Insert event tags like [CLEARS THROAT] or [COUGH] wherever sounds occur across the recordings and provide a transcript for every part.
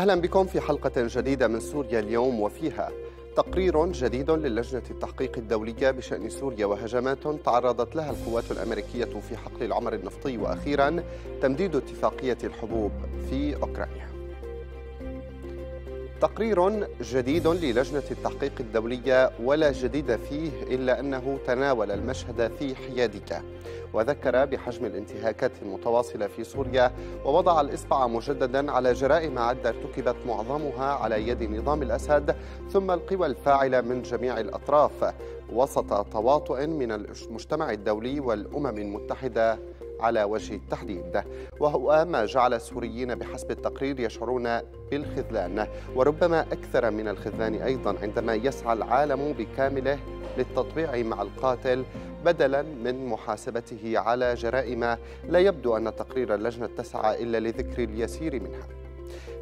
أهلا بكم في حلقة جديدة من سوريا اليوم وفيها تقرير جديد للجنة التحقيق الدولية بشأن سوريا وهجمات تعرضت لها القوات الأمريكية في حقل العمر النفطي وأخيرا تمديد اتفاقية الحبوب في أوكرانيا. تقرير جديد للجنة التحقيق الدولية ولا جديد فيه إلا أنه تناول المشهد في حيادية وذكر بحجم الانتهاكات المتواصلة في سوريا ووضع الإصبع مجددا على جرائم عدة ارتكبت معظمها على يد نظام الأسد ثم القوى الفاعلة من جميع الأطراف. وسط تواطؤ من المجتمع الدولي والأمم المتحدة على وجه التحديد. وهو ما جعل السوريين بحسب التقرير يشعرون بالخذلان. وربما أكثر من الخذلان أيضا عندما يسعى العالم بكامله للتطبيع مع القاتل بدلا من محاسبته على جرائم لا يبدو أن تقرير اللجنة تسعى إلا لذكر اليسير منها.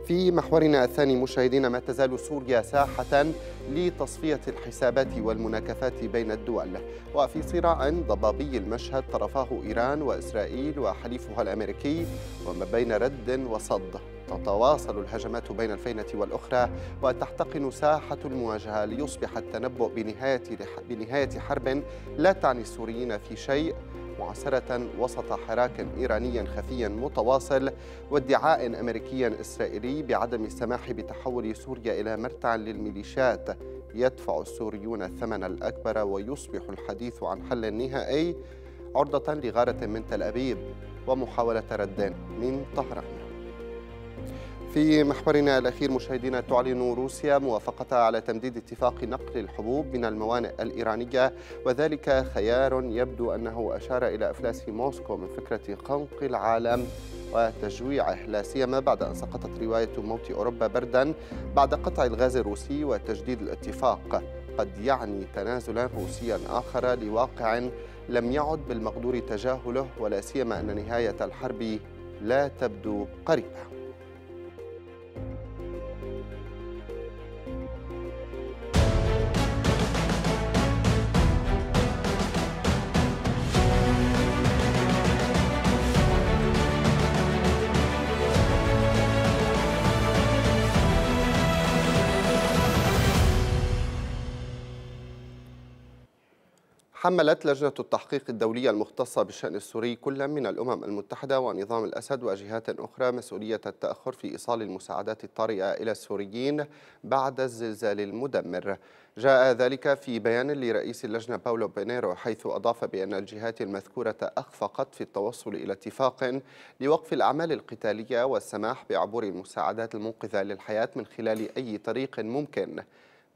في محورنا الثاني مشاهدينا ما تزال سوريا ساحة لتصفية الحسابات والمناكفات بين الدول. وفي صراع ضبابي المشهد طرفاه إيران وإسرائيل وحليفها الأمريكي وما بين رد وصد. تتواصل الهجمات بين الفينة والأخرى وتحتقن ساحة المواجهة ليصبح التنبؤ بنهاية, بنهاية حرب لا تعني السوريين في شيء. معسرة وسط حراك إيراني خفي متواصل وادعاء أمريكي إسرائيلي بعدم السماح بتحول سوريا إلى مرتع للميليشيات. يدفع السوريون الثمن الأكبر ويصبح الحديث عن حل نهائي عرضة لغارة من تل أبيب ومحاولة رد من طهران. في محورنا الأخير مشاهدينا تعلن روسيا موافقتها على تمديد اتفاق نقل الحبوب من الموانئ الإيرانية وذلك خيار يبدو أنه أشار إلى إفلاس موسكو من فكرة خنق العالم وتجويعه لا سيما بعد أن سقطت رواية موت أوروبا بردا بعد قطع الغاز الروسي وتجديد الاتفاق. قد يعني تنازلا روسيا آخر لواقع لم يعد بالمقدور تجاهله ولا سيما أن نهاية الحرب لا تبدو قريبة. حملت لجنة التحقيق الدولية المختصة بالشأن السوري كل من الأمم المتحدة ونظام الأسد وجهات أخرى مسؤولية التأخر في إيصال المساعدات الطارئة إلى السوريين بعد الزلزال المدمر. جاء ذلك في بيان لرئيس اللجنة باولو بينيرو حيث أضاف بأن الجهات المذكورة أخفقت في التوصل إلى اتفاق لوقف الأعمال القتالية والسماح بعبور المساعدات المنقذة للحياة من خلال أي طريق ممكن.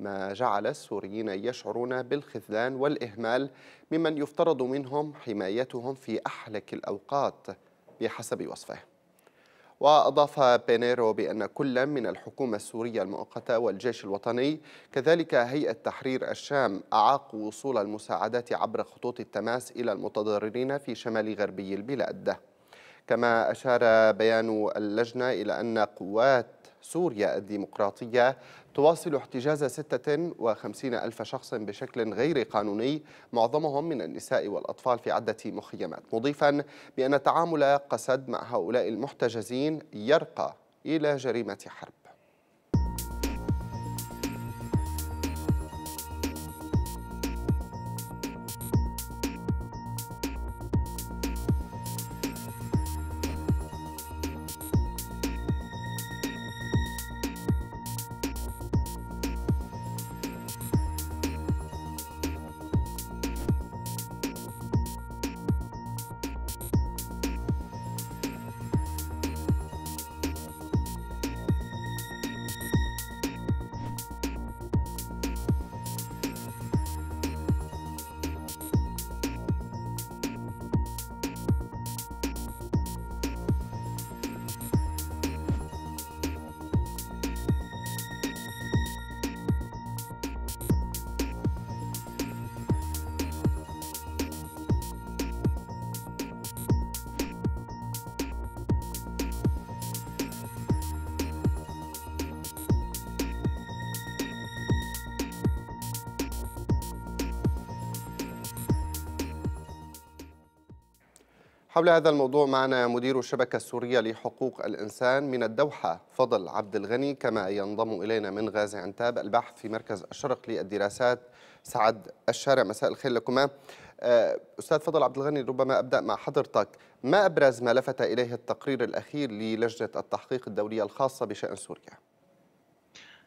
ما جعل السوريين يشعرون بالخذلان والإهمال ممن يفترض منهم حمايتهم في أحلك الأوقات بحسب وصفه. وأضاف بينيرو بأن كل من الحكومة السورية المؤقتة والجيش الوطني كذلك هيئة تحرير الشام أعاقوا وصول المساعدات عبر خطوط التماس إلى المتضررين في شمال غربي البلاد. كما أشار بيان اللجنة إلى أن قوات سوريا الديمقراطية تواصل احتجاز 56 ألف شخص بشكل غير قانوني معظمهم من النساء والأطفال في عدة مخيمات. مضيفا بأن تعامل قسد مع هؤلاء المحتجزين يرقى إلى جريمة حرب. حول هذا الموضوع معنا مدير الشبكة السورية لحقوق الإنسان من الدوحة فضل عبد الغني كما ينضم إلينا من غازي عنتاب الباحث في مركز الشرق للدراسات سعد الشارع. مساء الخير لكما. آه، أستاذ فضل عبد الغني ربما أبدأ مع حضرتك. ما أبرز ما لفت إليه التقرير الأخير للجنة التحقيق الدولية الخاصة بشأن سوريا؟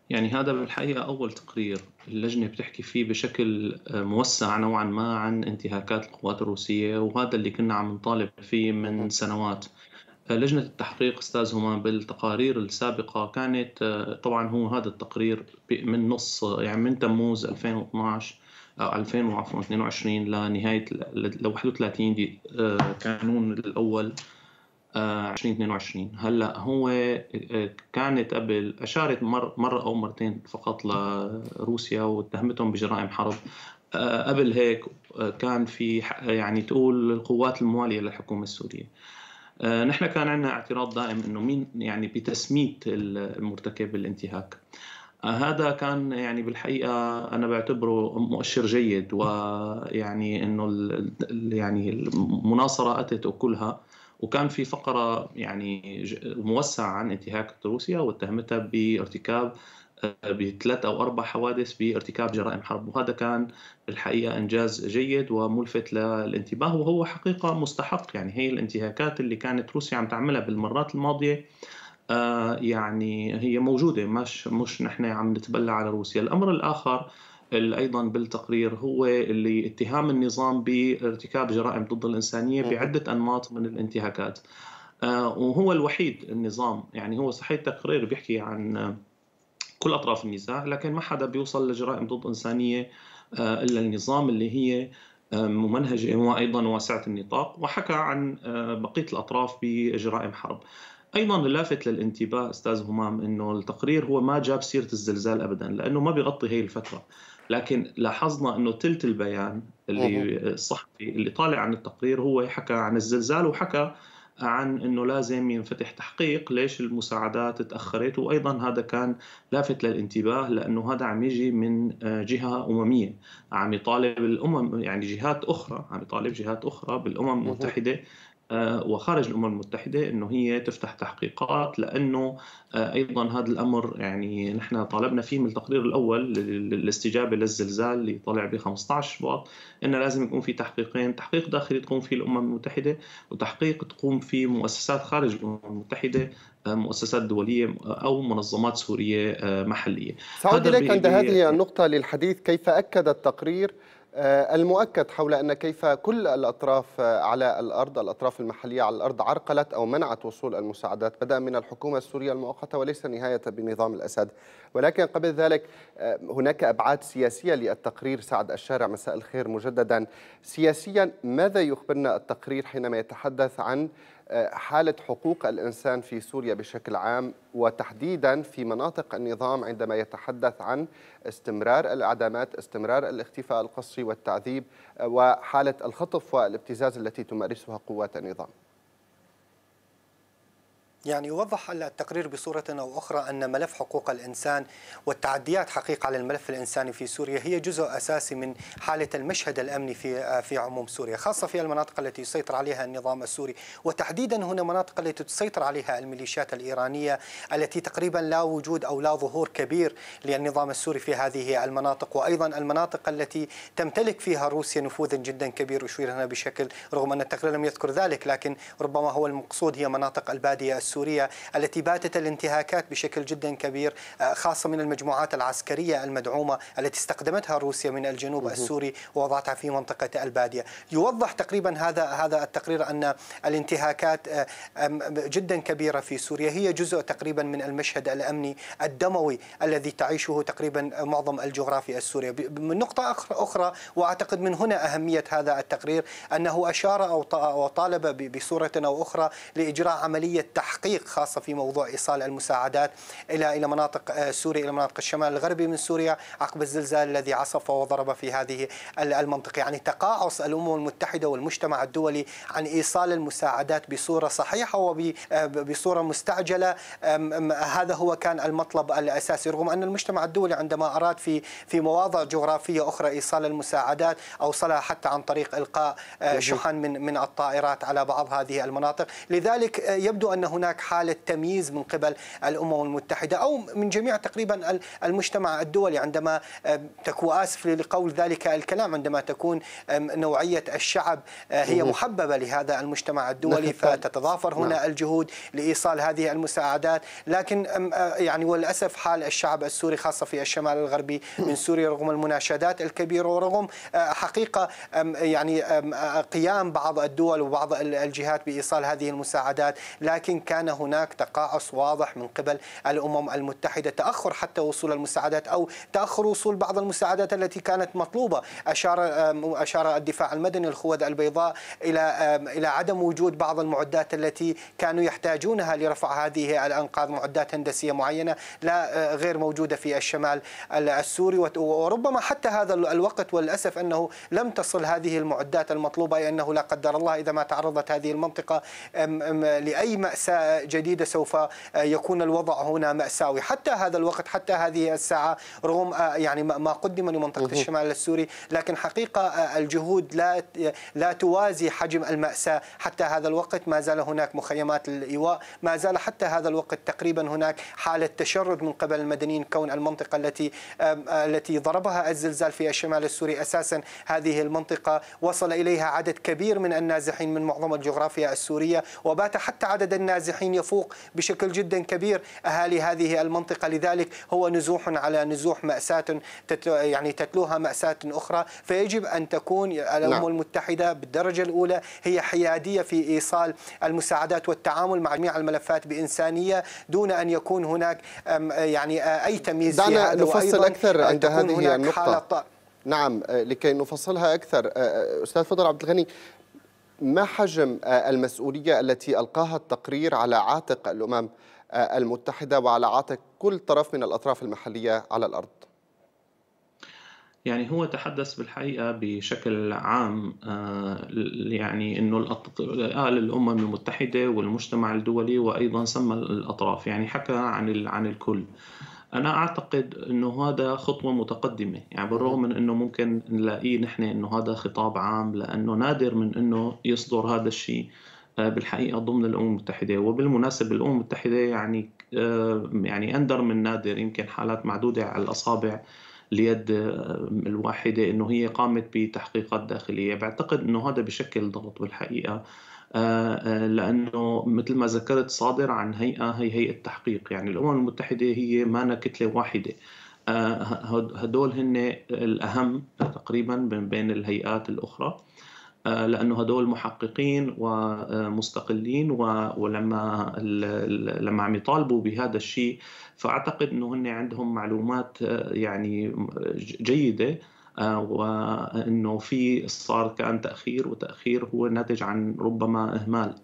يعني هذا بالحقيقة أول تقرير اللجنة بتحكي فيه بشكل آه، موسع نوعا ما عن انتهاكات القوات الروسية وهذا اللي كنا عم نطالب فيه من سنوات. آه، لجنة التحقيق أستاذ هما بالتقارير السابقة كانت آه، طبعا هو هذا التقرير من نص يعني من تموز 2012 أو 2022 لنهاية ل 31 دي كانون الأول. 2022 هلأ هو آه، كانت قبل أشارت مر مرة أو مرتين فقط لروسيا واتهمتهم بجرائم حرب. آه، قبل هيك آه، كان في يعني تقول القوات الموالية للحكومة السورية. نحن كان عندنا اعتراض دائم إنه مين يعني بتسميه المرتكب بالانتهاك هذا كان يعني بالحقيقة أنا بعتبره مؤشر جيد ويعني إنه يعني المناصرة أتت كلها وكان في فقرة يعني موسعة عن انتهاك روسيا واتهمتها بارتكاب آه، بثلاث أو أربع حوادث بارتكاب جرائم حرب. وهذا كان الحقيقة إنجاز جيد وملفت للانتباه وهو حقيقة مستحق. يعني هي الانتهاكات اللي كانت روسيا عم تعملها بالمرات الماضية آه، يعني هي موجودة. مش مش نحن عم نتبلى على روسيا. الأمر الآخر أيضا بالتقرير هو اللي اتهام النظام بارتكاب جرائم ضد الإنسانية بعدة أنماط من الانتهاكات آه، وهو الوحيد النظام يعني هو صحيح التقرير بيحكي عن كل أطراف النزاع لكن ما حدا بيوصل لجرائم ضد إنسانية آه، إلا النظام اللي هي آه، ممنهجه وأيضا واسعة النطاق وحكى عن بقية الأطراف بجرائم حرب. أيضا اللافت للانتباه أستاذ همام إنه التقرير هو ما جاب سيرة الزلزال ابدا لأنه ما بيغطي هي الفترة. لكن لاحظنا إنه ثلث البيان اللي الصحفي اللي طالع عن التقرير هو حكى عن الزلزال وحكى عن إنه لازم ينفتح تحقيق ليش المساعدات تأخرت؟ وأيضا هذا كان لافت للانتباه لأنه هذا عم يجي من آه، جهة أممية. عم يطالب الأمم يعني جهات أخرى عم يطالب جهات أخرى بالأمم المتحدة وخارج الأمم المتحدة إنه هي تفتح تحقيقات لأنه آه، أيضا هذا الأمر يعني نحن طالبنا فيه من التقرير الأول للاستجابة للزلزال اللي طلع ب 15 شباط انه لازم يكون في تحقيقين، تحقيق داخلي تقوم فيه الأمم المتحدة وتحقيق تقوم فيه مؤسسات خارج الأمم المتحدة آه، مؤسسات دولية أو منظمات سورية محلية. سأعود اليك عند هذه النقطة للحديث كيف أكد التقرير آه، المؤكد حول أن كيف كل الأطراف آه، على الأرض الأطراف المحلية على الأرض عرقلت أو منعت وصول المساعدات بدأ من الحكومة السورية المؤقتة وليس نهاية بنظام الأسد. ولكن قبل ذلك آه، هناك أبعاد سياسية للتقرير سعد الشارع مساء الخير مجددا. سياسيا ماذا يخبرنا التقرير حينما يتحدث عن حالة حقوق الإنسان في سوريا بشكل عام وتحديدا في مناطق النظام عندما يتحدث عن استمرار الإعدامات استمرار الاختفاء القسري والتعذيب وحالة الخطف والابتزاز التي تمارسها قوات النظام. يعني يوضح التقرير بصورة أو أخرى أن ملف حقوق الإنسان والتعديات حقيقة على الملف الإنساني في سوريا هي جزء أساسي من حالة المشهد الأمني في في عموم سوريا خاصة في المناطق التي يسيطر عليها النظام السوري. وتحديدا هنا مناطق التي تسيطر عليها الميليشيات الإيرانية التي تقريبا لا وجود أو لا ظهور كبير للنظام السوري في هذه المناطق. وأيضا المناطق التي تمتلك فيها روسيا نفوذا جدا كبير أشير هنا بشكل رغم أن التقرير لم يذكر ذلك لكن ربما هو المقصود هي مناطق البادية السورية. السورية التي باتت الانتهاكات بشكل جدا كبير آه، خاصة من المجموعات العسكرية المدعومة التي استخدمتها روسيا من الجنوب السوري ووضعتها في منطقة البادية. يوضح تقريبا هذا هذا التقرير أن الانتهاكات آه، جدا كبيرة في سوريا. هي جزء تقريبا من المشهد الأمني الدموي الذي تعيشه تقريبا معظم الجغرافيا السورية. من نقطة أخرى وأعتقد من هنا أهمية هذا التقرير أنه أشار أو طالب بصورة أو أخرى لإجراء عملية تحقيق التحقيق خاصة في موضوع إيصال المساعدات إلى إلى مناطق سوريا إلى مناطق الشمال الغربي من سوريا عقب الزلزال الذي عصف وضرب في هذه المنطقة. يعني تقاعس الأمم المتحدة والمجتمع الدولي عن إيصال المساعدات بصورة صحيحة وبصورة مستعجلة. هذا هو كان المطلب الأساسي رغم أن المجتمع الدولي عندما أراد في في مواضع جغرافية أخرى إيصال المساعدات أوصلها حتى عن طريق إلقاء شحن من من الطائرات على بعض هذه المناطق. لذلك يبدو أن هناك حالة تمييز من قبل الأمم المتحدة أو من جميع تقريبا المجتمع الدولي عندما تكون آسف لقول ذلك الكلام عندما تكون نوعية الشعب هي محببة لهذا المجتمع الدولي فتتضافر هنا نعم. الجهود لإيصال هذه المساعدات. لكن يعني وللأسف حال الشعب السوري خاصة في الشمال الغربي [CLEARS THROAT] من سوريا رغم المناشدات الكبيرة ورغم حقيقة يعني قيام بعض الدول وبعض الجهات بإيصال هذه المساعدات. لكن كان هناك تقاعس واضح من قبل الأمم المتحدة تأخر حتى وصول المساعدات أو تأخر وصول بعض المساعدات التي كانت مطلوبة. أشار أشار الدفاع المدني الخوذ البيضاء إلى إلى عدم وجود بعض المعدات التي كانوا يحتاجونها لرفع هذه الأنقاض معدات هندسية معينة لا غير موجودة في الشمال السوري. وربما حتى هذا الوقت والأسف أنه لم تصل هذه المعدات المطلوبة أي أنه لا قدر الله إذا ما تعرضت هذه المنطقة لأي مأساة جديدة سوف يكون الوضع هنا مأساوي. حتى هذا الوقت حتى هذه الساعة رغم يعني ما قدم لمنطقة الشمال السوري لكن حقيقة الجهود لا لا توازي حجم المأساة. حتى هذا الوقت ما زال هناك مخيمات الإيواء ما زال حتى هذا الوقت تقريبا هناك حالة تشرد من قبل المدنيين كون المنطقة التي التي ضربها الزلزال في الشمال السوري أساسا هذه المنطقة. وصل إليها عدد كبير من النازحين من معظم الجغرافيا السورية وبات حتى عدد النازحين يفوق بشكل جدا كبير. أهالي هذه المنطقة لذلك هو نزوح على نزوح مأساة يعني تتلوها مأساة أخرى. فيجب أن تكون الأمم نعم. المتحدة بالدرجة الأولى هي حيادية في إيصال المساعدات والتعامل مع جميع الملفات بإنسانية دون أن يكون هناك يعني أي تمييز دعنا نفصل أكثر عند هذه النقطة. نعم لكي نفصلها أكثر أستاذ فضل عبد الغني. ما حجم المسؤولية التي ألقاها التقرير على عاتق الأمم المتحدة وعلى عاتق كل طرف من الأطراف المحلية على الأرض؟ يعني هو تحدث بالحقيقة بشكل عام يعني أنه قال الأمم المتحدة والمجتمع الدولي وأيضا سمى الأطراف يعني حكى عن عن الكل أنا أعتقد إنه هذا خطوة متقدمة يعني بالرغم من إنه ممكن نلاقيه نحن إنه هذا خطاب عام لأنه نادر من إنه يصدر هذا الشيء بالحقيقة ضمن الأمم المتحدة. وبالمناسبة الأمم المتحدة يعني يعني أندر من نادر يمكن حالات معدودة على الأصابع اليد الواحدة إنه هي قامت بتحقيقات داخلية. بعتقد إنه هذا بشكل ضغط بالحقيقة. لأنه مثل ما ذكرت صادر عن هيئة هي هيئة تحقيق. يعني الأمم المتحدة هي ما كتله واحدة. هدول هن الأهم تقريبا من بين الهيئات الأخرى. لأنه هدول محققين ومستقلين ولما لما عم يطالبوا بهذا الشيء فأعتقد إنه هن عندهم معلومات يعني جيدة. وإنه في صار كان تأخير وتأخير هو ناتج عن ربما إهمال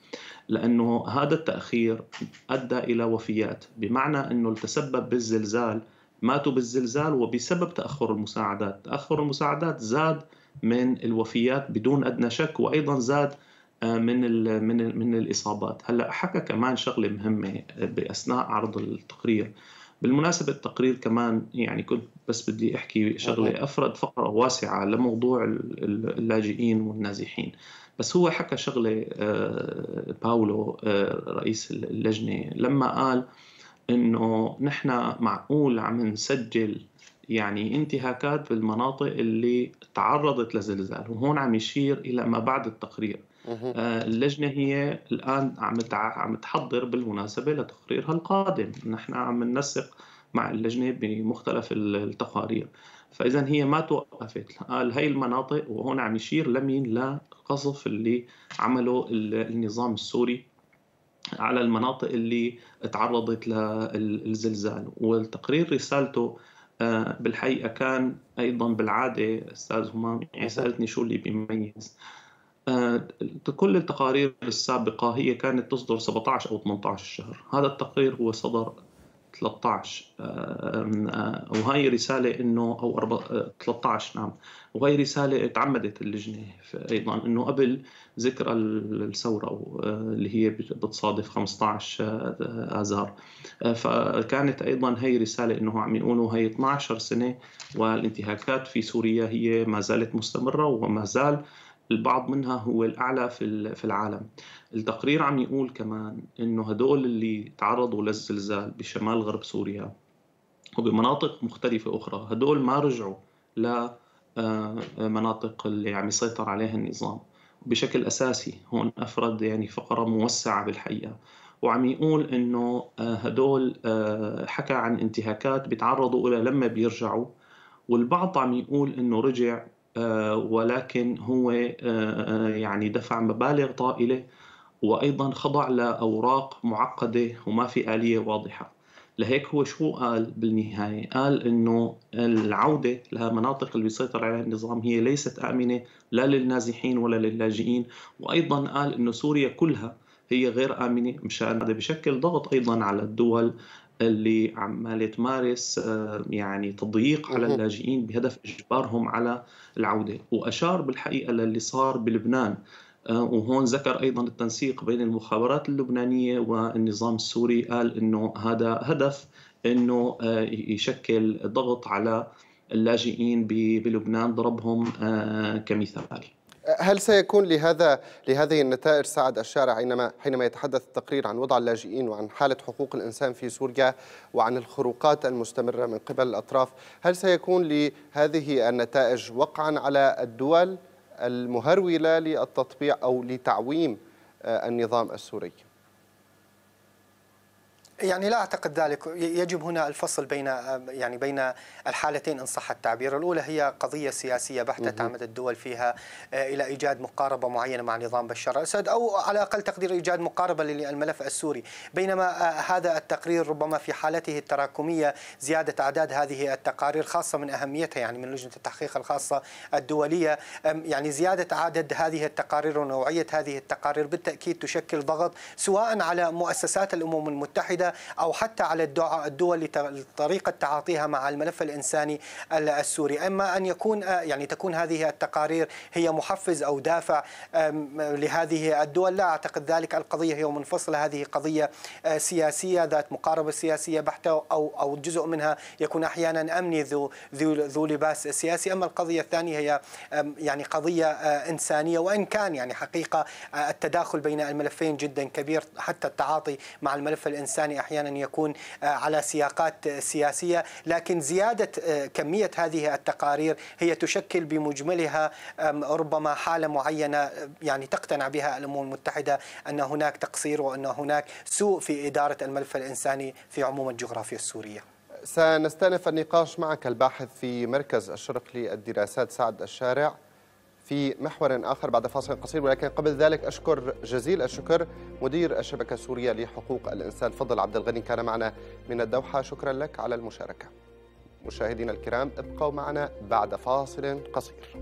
لأنه هذا التأخير أدى إلى وفيات بمعنى إنه تسبب بالزلزال ماتوا بالزلزال وبسبب تأخر المساعدات تأخر المساعدات زاد من الوفيات بدون أدنى شك وأيضا زاد من ال من ال من الإصابات. هلأ حكى كمان شغلة مهمة بأثناء عرض التقرير. بالمناسبة التقرير كمان يعني كنت بس بدي أحكي شغلة أفرد فقرة واسعة لموضوع اللاجئين والنازحين. بس هو حكى شغلة باولو رئيس اللجنة لما قال إنه نحن معقول عم نسجل يعني انتهاكات بالمناطق اللي تعرضت لزلزال وهون عم يشير إلى ما بعد التقرير. اللجنة هي الآن عم عم تحضر بالمناسبة لتقريرها القادم. نحن عم ننسق مع اللجنة بمختلف التقارير. فإذا هي ما توقفت. قال هي المناطق وهون عم يشير لمين؟ لقصف اللي عمله النظام السوري على المناطق اللي تعرضت للزلزال. والتقرير رسالته بالحقيقة كان أيضا بالعادة. أستاذ همام يعني سألتني شو اللي بيميز. كل التقارير السابقة هي كانت تصدر 17 أو 18 شهر هذا التقرير هو صدر 13 وهي رسالة إنه أو 13 نعم. وهي رسالة تعمدت اللجنة أيضا إنه قبل ذكرى الثورة اللي هي بتصادف 15 آذار. فكانت أيضا هي رسالة إنه عم يقولوا هي 12 سنة والانتهاكات في سوريا هي ما زالت مستمرة وما زال البعض منها هو الأعلى في العالم. التقرير عم يقول كمان إنه هدول اللي تعرضوا للزلزال بشمال غرب سوريا وبمناطق مختلفة أخرى هدول ما رجعوا لمناطق اللي عم يسيطر عليها النظام. بشكل أساسي هون أفرد يعني فقرة موسعة بالحقيقة. وعم يقول إنه هدول حكى عن انتهاكات بيتعرضوا لها لما بيرجعوا والبعض عم يقول إنه رجع آه، ولكن هو آه، آه، يعني دفع مبالغ طائلة وأيضا خضع لأوراق معقدة وما في آلية واضحة. لهيك هو شو قال بالنهاية؟ قال أنه العودة لمناطق اللي بيسيطر عليها النظام هي ليست آمنة لا للنازحين ولا للاجئين. وأيضا قال أنه سوريا كلها هي غير آمنة مشان هذا بشكل ضغط أيضا على الدول اللي عماله تمارس آه، يعني تضييق على اللاجئين بهدف إجبارهم على العودة. وأشار بالحقيقة للي صار بلبنان آه، وهون ذكر أيضا التنسيق بين المخابرات اللبنانية والنظام السوري قال إنه هذا هدف إنه آه، يشكل ضغط على اللاجئين بلبنان ضربهم كمثال. هل سيكون لهذا لهذه النتائج سعد الشارع حينما حينما يتحدث التقرير عن وضع اللاجئين وعن حالة حقوق الإنسان في سوريا وعن الخروقات المستمرة من قبل الأطراف، هل سيكون لهذه النتائج وقعا على الدول المهروله للتطبيع أو لتعويم آه، النظام السوري؟ يعني لا أعتقد ذلك. يجب هنا الفصل بين يعني بين الحالتين إن صح التعبير. الأولى هي قضية سياسية بحتة تعمد الدول فيها آه، إلى إيجاد مقاربة معينة مع نظام بشار الأسد أو على أقل تقدير إيجاد مقاربة للملف السوري. بينما آه، هذا التقرير ربما في حالته التراكمية زيادة أعداد هذه التقارير خاصة من أهميتها يعني من لجنة التحقيق الخاصة الدولية. يعني زيادة عدد هذه التقارير ونوعية هذه التقارير بالتأكيد تشكل ضغط سواء على مؤسسات الأمم المتحدة أو حتى على الدول لطريقة تعاطيها مع الملف الإنساني السوري. أما أن يكون يعني تكون هذه التقارير هي محفز أو دافع لهذه الدول لا أعتقد ذلك. القضية هي منفصلة. هذه قضية آه، سياسية ذات مقاربة سياسية بحتة أو أو جزء منها يكون أحيانا أمني ذو ذو ذو لباس سياسي. أما القضية الثانية هي يعني قضية آه، إنسانية. وإن كان يعني حقيقة آه، التداخل بين الملفين جدا كبير حتى التعاطي مع الملف الإنساني أحيانا يكون آه، على سياقات سياسية لكن زيادة آه، كمية هذه التقارير هي تشكل بمجملها ربما حالة معينة آه، يعني تقتنع بها الأمم المتحدة أن هناك تقصير وأن هناك سوء في إدارة الملف الإنساني في عموم الجغرافيا السورية. سنستأنف النقاش معك الباحث في مركز الشرق للدراسات سعد الشارع في محور آخر بعد فاصل قصير ولكن قبل ذلك أشكر جزيل الشكر مدير الشبكة السورية لحقوق الإنسان. فضل عبد الغني كان معنا من الدوحة. شكرا لك على المشاركة. مشاهدينا الكرام ابقوا معنا بعد فاصل قصير.